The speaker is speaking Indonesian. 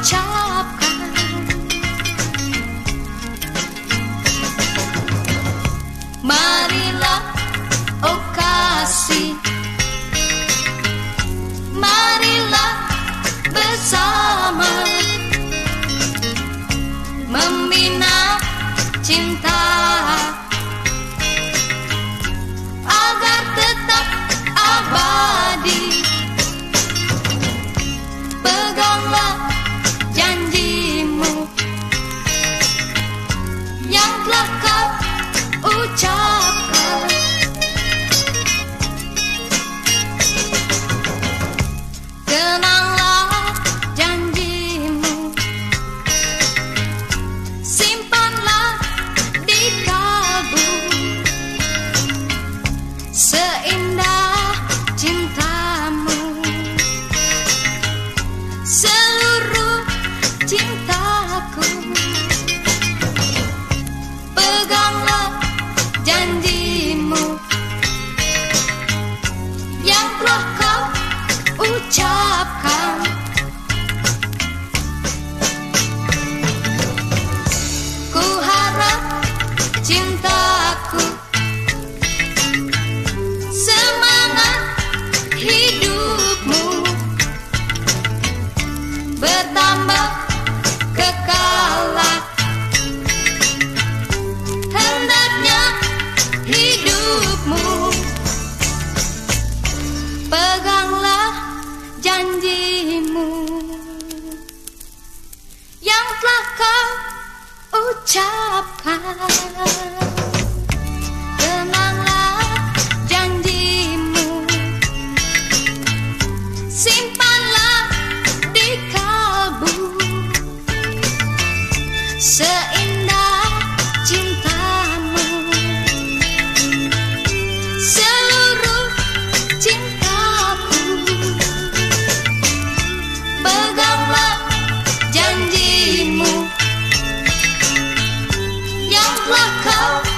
ucapkan. Marilah oh kasih Seindah cintamu. Seluruh cintaku. Peganglah janjimu. Yang telah kau ucapkan Yang telah kau ucapkan Seindah cintamu. Seluruh cintaku. Peganglah janjimu. Yang telah kau